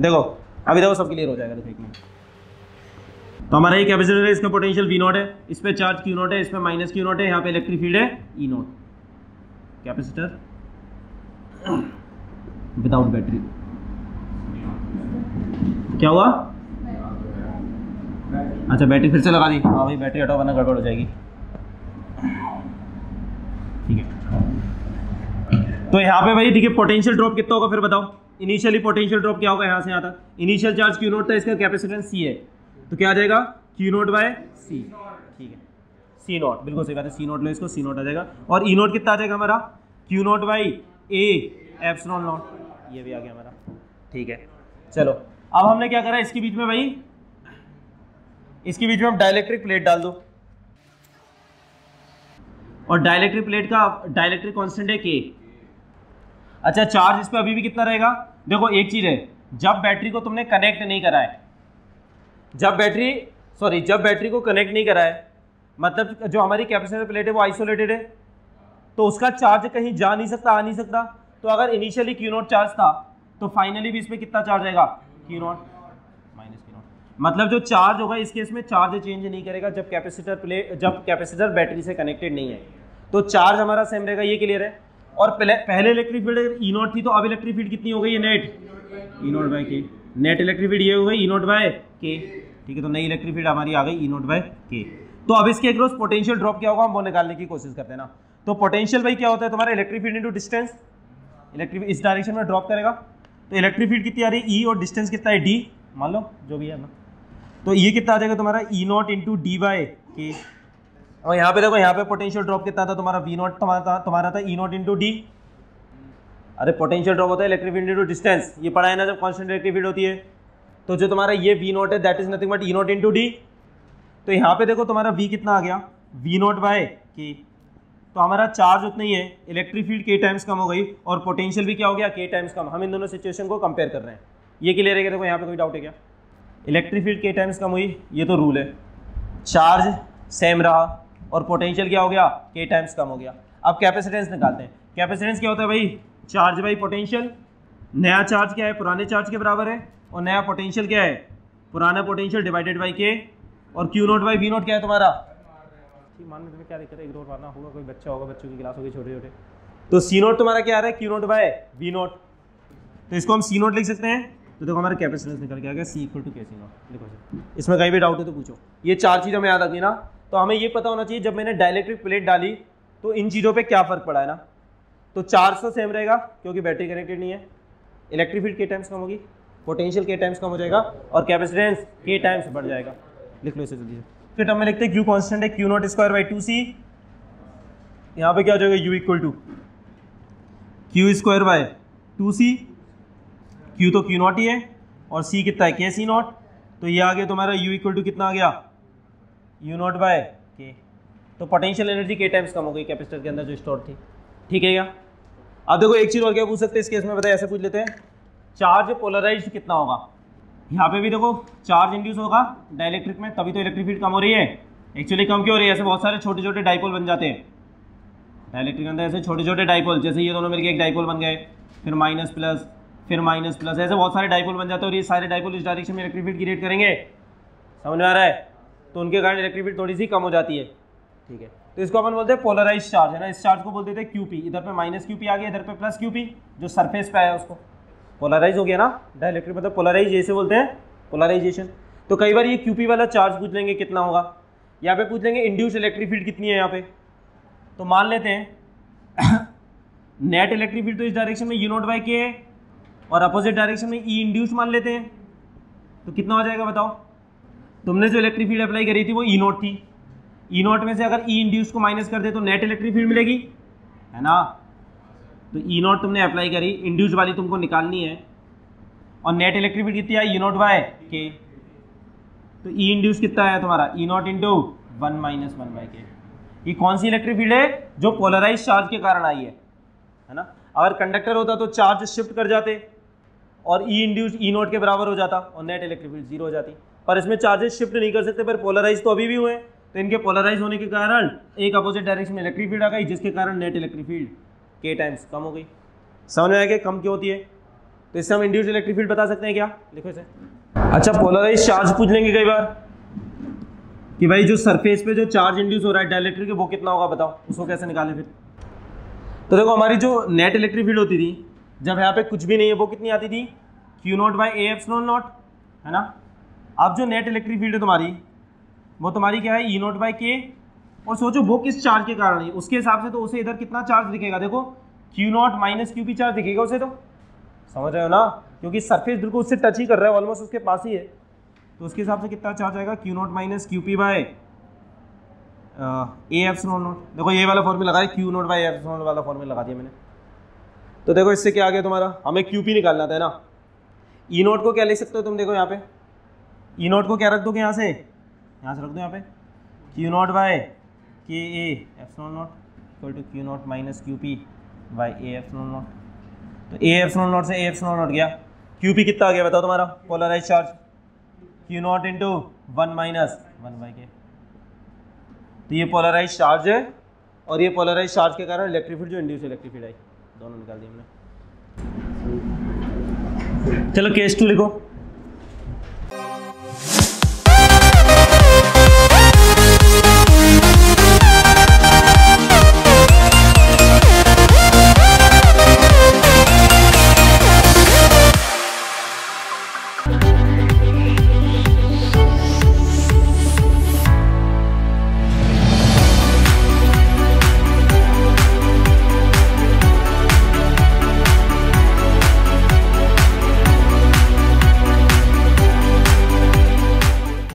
देखो, अभी देखो सब क्लियर हो जाएगा, देखो एक मिनट। तो हमारा ये कैपेसिटर है इसका पोटेंशियल वी नॉट है, इस पर चार्ज क्यू नॉट है, इस पे माइनस क्यू नॉट है, यहाँ पे इलेक्ट्रिक फ़ील्ड है E naught capacitor without battery क्या हुआ? अच्छा बैटरी फिर से लगा दी। हाँ भाई बैटरी हटाओ वरना गड़बड़ हो जाएगी। ठीक है। तो यहाँ पे भाई, देखिए पोटेंशियल ड्रॉप कितना होगा, फिर बताओ। इनिशियली पोटेंशियल ड्रॉप क्या होगा यहाँ से यहाँ तक? इनिशियल चार्ज क्यू नोट था, इसका कैपेसिटेंस सी है। तो क्या आ जाएगा? क्यू नोट बाय सी ठीक है। सी नोट बिल्कुल सही बात है। सी नोट लो इसको सी नोट आ जाएगा। और ई नोट कितना आ जाएगा हमारा? Q naught by A epsilon naught ये भी आ गया हमारा। ठीक है। चलो, अब हमने क्या करा इसके बीच में भाई? इसके बीच में हम डायलैक्ट्रिक प्लेट डाल दो। और डायलैक्ट्रिक प्लेट का डायलैक्ट्रिक कांस्टेंट है के अच्छा चार्ज इस पर अभी भी कितना रहेगा? देखो, एक चीज़ है, जब बैटरी को तुमने कनेक्ट नहीं करा है, जब बैटरी सॉरी जब बैटरी को कनेक्ट नहीं करा है मतलब जो हमारी कैपेसिटर प्लेट है, वो आइसोलेटेड है तो उसका चार्ज कहीं जा नहीं सकता, आ नहीं सकता। तो अगर इनिशियली क्यू नोट चार्ज था तो फाइनली भी इसमें कितना चार्ज आएगा Q naught minus Q naught. मतलब जो चार्ज होगा, इस केस में चार्ज चेंज नहीं करेगा जब कैपेसिटर प्ले जब कैपेसिटर बैटरी से कनेक्टेड नहीं है। तो चार्ज हमारा सेम रहेगा, ये क्लियर है? और पहले पहले इलेक्ट्रिक फ़ील्ड अगर ई नॉट थी तो अब इलेक्ट्रिक फ़ील्ड कितनी हो गई है net E naught by K net electric field ये हो गई ई नॉट बाय के ठीक है तो नई इलेक्ट्रिक फ़ील्ड हमारी आ गई ई नॉट बाय के तो अब इसके अक्रॉस पोटेंशियल ड्रॉप क्या होगा, हम वो निकालने की कोशिश करते हैं ना। तो पोटेंशियल भाई क्या होता है, तुम्हारा electric field into distance electric इस डायरेक्शन में ड्रॉप करेगा। तो इलेक्ट्रिक फ़ील्ड कितनी आ रही है? ई और डिस्टेंस कितना है? डी मान लो, जो भी है ना। तो ये कितना आ जाएगा तुम्हारा E naught into D by K और यहाँ पे देखो, यहाँ पे पोटेंशियल ड्रॉप कितना था तुम्हारा? वी नॉट तुम्हारा था तुम्हारा था ई नॉट इंटू डी अरे पोटेंशियल ड्रॉप होता है इलेक्ट्रिक फ़ील्ड इंटू डिस्टेंस ये पढ़ा है ना, जब कॉन्स्टेंट इलेक्ट्रिक फ़ील्ड होती है तो जो तुम्हारा ये वी नॉट है that is nothing but E naught into D तो यहाँ पे देखो, तुम्हारा वी कितना आ गया? वी नॉट बाय के तो हमारा चार्ज उतना ही है इलेक्ट्रिक फ़ील्ड के टाइम्स कम हो गई, और पोटेंशियल भी क्या हो गया? के टाइम्स कम। हम इन दोनों सिचुएशन को कंपेयर कर रहे हैं। ये क्लियर है देखो, यहाँ पे कोई डाउट है क्या? इलेक्ट्रिक फ़ील्ड के टाइम्स कम हुई, ये तो रूल है। चार्ज सेम रहा। और पोटेंशियल क्या हो गया? के टाइम्स कम हो गया। अब कैपेसिटेंस निकालते हैं। कैपेसिटेंस क्या होता है भाई? चार्ज बाई पोटेंशियल नया चार्ज क्या है? पुराने चार्ज के बराबर है। और नया पोटेंशियल क्या है? पुराना पोटेंशियल डिवाइडेड बाई के और Q naught by V naught क्या है तुम्हारा? मान लो तुम्हें क्या दिक्कत है? इग्नोर मारना होगा कोई बच्चा होगा बच्चों की क्लास होगी छोटे छोटे तो सी नोट तुम्हारा क्या आ रहा है? Q naught by V naught तो इसको हम सी नोट लिख सकते हैं। तो देखो हमारा कैपेसिटेंस निकल के आ गया। सी इक्वल टू के सी नोट देखो इसमें कहीं भी डाउट है तो पूछो। ये चार चीज़ हमें याद रखनी ना? तो हमें ये पता होना चाहिए, जब मैंने डायलेक्ट्रिक प्लेट डाली तो इन चीज़ों पे क्या फ़र्क पड़ा है ना? तो चार्ज तो सेम रहेगा, क्योंकि बैटरी कनेक्टेड नहीं है। इलेक्ट्रिक फ़ील्ड के टाइम्स कम होगी पोटेंशियल के टाइम्स कम हो जाएगा, और कैपेसिटेंस के टाइम्स बढ़ जाएगा। लिख लो इसे जल्दी से। फिर टर्म में लिखते हैं क्यू कॉन्स्टेंट है Q naught square by two C यहाँ पे क्या हो जाएगा? U equal to Q square by two C Q तो क्यू नॉट ही है, और सी कितना है? के सी नॉट तो ये आ गया तुम्हारा यू इक्वल टू कितना आ गया? You not by, K? तो पोटेंशियल एनर्जी के टाइम्स कम हो गई कैपेसिटर के अंदर जो स्टोर थी। ठीक है क्या? अब देखो, एक चीज़ और क्या पूछ सकते हैं इस केस में? बताए ऐसे पूछ लेते हैं। चार्ज पोलराइज कितना होगा? यहाँ पे भी देखो चार्ज इंड्यूस होगा डायलैक्ट्रिक में, तभी तो इलेक्ट्रिक फ़ील्ड कम हो रही है। एक्चुअली कम क्यों हो रही है? ऐसे बहुत सारे छोटे छोटे डाइपोल बन जाते हैं। डायलैक्ट्रिक के अंदर ऐसे छोटे छोटे डाइपोल जैसे ये दोनों मिलकर एक डाइपोल बन गए, फिर माइनस प्लस फिर माइनस प्लस ऐसे बहुत सारे डाइपोल बन जाते हैं और ये सारे डाइपोल इस डायरेक्शन में इलेक्ट्रिक फ़ील्ड क्रिएट करेंगे। समझ में आ रहा है? तो उनके कारण इलेक्ट्रिक थोड़ी सी कम हो जाती है। ठीक है। तो इसको अपन बोलते हैं पोलराइज चार्ज है ना? इस चार्ज को बोलते थे क्यूपी इधर पे माइनस क्यूपी आ गया, इधर पे प्लस क्यूपी जो सरफेस पे आया उसको। पोलराइज हो गया ना? डायलैक्ट्रिक मतलब पोलराइज जैसे बोलते हैं पोलराइजेशन तो कई बार ये क्यूपी वाला चार्ज पूछ लेंगे कितना होगा। यहाँ पे पूछ लेंगे इंड्यूस इलेक्ट्रिक फ़ील्ड कितनी है यहाँ पे। तो मान लेते हैं नेट इलेक्ट्रिक फ़ील्ड तो इस डायरेक्शन में यू नोट बाई के है और अपोजिट डायरेक्शन में ई इंड्यूस मान लेते हैं। तो कितना हो जाएगा बताओ? तुमने जो इलेक्ट्रिक फ़ील्ड अप्लाई करी थी वो ई नोट थी। ई नोट में से अगर ई इंड्यूस को माइनस कर दे तो नेट इलेक्ट्रिक फ़ील्ड मिलेगी, है ना? तो ई नोट तुमने अप्लाई करी इंड्यूस वाली तुमको निकालनी है। और नेट इलेक्ट्रिक फ़ील्ड कितनी आई? ई नोट बाय के तो ई इंड्यूस कितना है तुम्हारा? E naught into one minus one by K ये कौन सी इलेक्ट्रिक फ़ील्ड है? जो पोलराइज चार्ज के कारण आई है है ना? अगर कंडक्टर होता तो चार्ज शिफ्ट कर जाते और ई इंड्यूस ई नोट के बराबर हो जाता और नेट इलेक्ट्रिक फ़ील्ड ज़ीरो हो जाती। पर इसमें चार्जेस शिफ्ट नहीं कर सकते, पर पोलराइज तो अभी भी हुए तो इनके पोलराइज होने के कारण एक अपोजिट डायरेक्शन में इलेक्ट्रिक फ़ील्ड आ गई, जिसके कारण नेट इलेक्ट्रिक फ़ील्ड के टाइम्स कम हो गई। समझ में आ गया कम क्यों होती है? तो इससे हम इंड्यूस इलेक्ट्रिक फ़ील्ड बता सकते हैं क्या? लिखो इसे। अच्छा पोलराइज चार्ज पूछ लेंगे कई बार कि भाई जो सरफेस पे जो चार्ज इंड्यूस हो रहा है डायलेक्ट्रिक वो कितना होगा बताओ? उसको कैसे निकालें फिर? तो देखो, हमारी जो नेट इलेक्ट्रिक फ़ील्ड होती थी, जब यहाँ पे कुछ भी नहीं है, वो कितनी आती थी? Q naught by A F naught, है ना? अब जो नेट इलेक्ट्रिक फ़ील्ड है तुम्हारी, वो तुम्हारी क्या है ई नोट बाई के और सोचो, वो किस चार्ज के कारण है? उसके हिसाब से तो उसे इधर कितना चार्ज दिखेगा? देखो Q naught minus Q P charge दिखेगा उसे तो। समझ रहे हो ना? क्योंकि सरफेस बिल्कुल उससे टच ही कर रहा है ऑलमोस्ट उसके पास ही है। तो उसके हिसाब से कितना चार्ज आएगा? Q naught minus Q P by A F naught naught देखो, ये वाला फॉर्मूला लगाया Q naught by F naught वाला फॉर्मूला लगा दिया मैंने। तो देखो, इससे क्या आ गया तुम्हारा? हमें क्यू पी निकालना था ना? ई e नोट को क्या लिख सकते हो तुम? देखो यहाँ पे। ई नोट को क्या रख दोगे यहाँ से? यहाँ से रख दो यहाँ पे। Q naught by K A F naught equal to Q naught minus Q P by A F naught तो ए एफ़ नॉट से ए एफ़ नॉट नॉट गया। क्यू पी कितना आ गया बताओ तुम्हारा? Polarise charge Q naught into one minus one by K तो ये पोलराइज चार्ज है और ये पोलराइज चार्ज के कारण इलेक्ट्रिक फ़ील्ड जो इंड्यूस इलेक्ट्रिक फ़ील्ड आई। दोनों निकाल दिए हमने। चलो केस टू लिखो।